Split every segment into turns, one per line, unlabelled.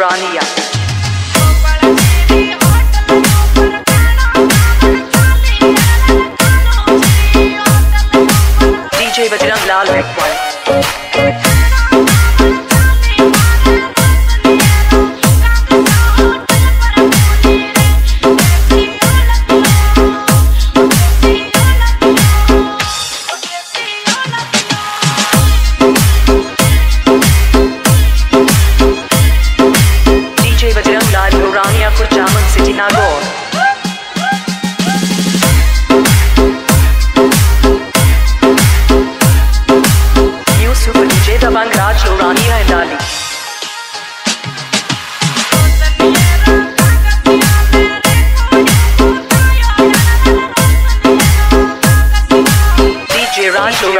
Lal DJ Bajrang Lal Mekwal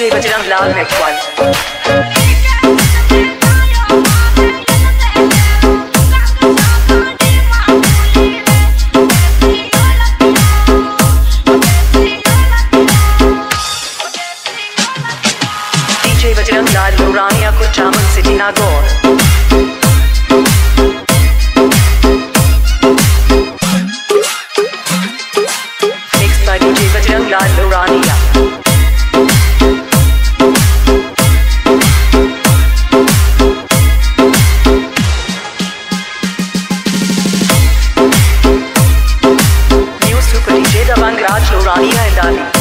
DJ Bajrang Lal Mekwal DJ Bajrang Lal Kuchaman City city new super